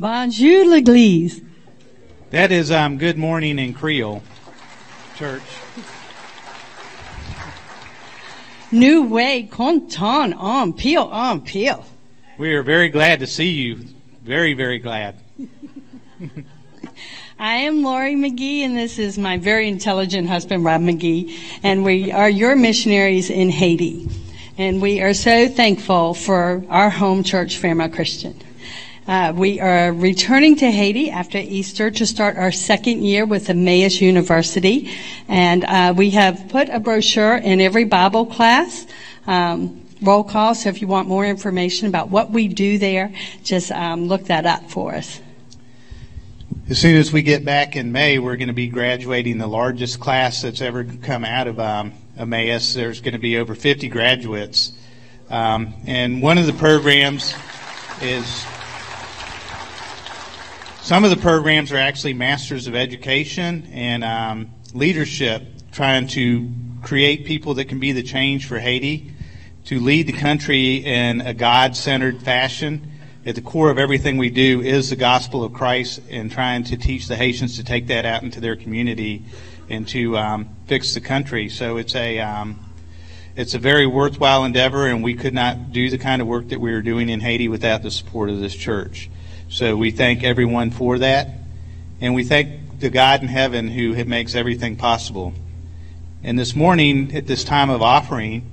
Bonjour, l'Église. That is um, good morning in Creole, church. Nous way content en pile en pile. We are very glad to see you. Very, very glad. I am Lori McGhee, and this is my very intelligent husband, Rob McGhee, and we are your missionaries in Haiti. And we are so thankful for our home church, Fairmount Christian. Uh, we are returning to Haiti after Easter to start our second year with Emmaus University. And uh, we have put a brochure in every Bible class. Um, roll call, so if you want more information about what we do there, just um, look that up for us. As soon as we get back in May, we're going to be graduating the largest class that's ever come out of um, Emmaus. There's going to be over 50 graduates. Um, and one of the programs is some of the programs are actually Masters of Education and um, Leadership, trying to create people that can be the change for Haiti, to lead the country in a God centered fashion. At the core of everything we do is the gospel of Christ and trying to teach the Haitians to take that out into their community and to um, fix the country. So it's a um, it's a very worthwhile endeavor, and we could not do the kind of work that we are doing in Haiti without the support of this church. So we thank everyone for that. And we thank the God in heaven who makes everything possible. And this morning, at this time of offering,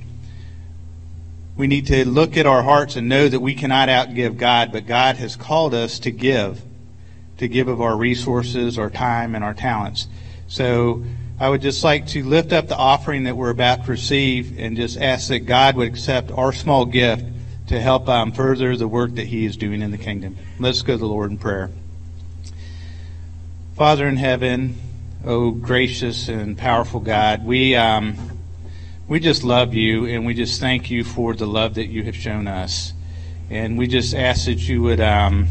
we need to look at our hearts and know that we cannot outgive God, but God has called us to give, to give of our resources, our time, and our talents. So I would just like to lift up the offering that we're about to receive and just ask that God would accept our small gift to help um, further the work that He is doing in the kingdom. Let's go to the Lord in prayer. Father in heaven, oh gracious and powerful God, we um, we just love you and we just thank you for the love that you have shown us, and we just ask that you would um,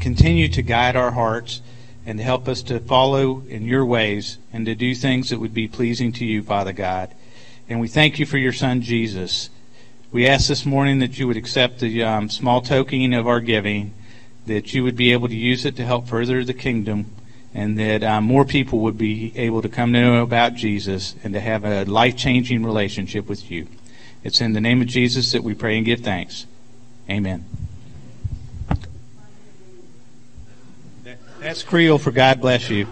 continue to guide our hearts and help us to follow in your ways and to do things that would be pleasing to you, Father God. And we thank you for your Son Jesus. We ask this morning that you would accept the um, small token of our giving, that you would be able to use it to help further the kingdom, and that um, more people would be able to come to know about Jesus and to have a life changing relationship with you. It's in the name of Jesus that we pray and give thanks. Amen. That's Creole for God bless you.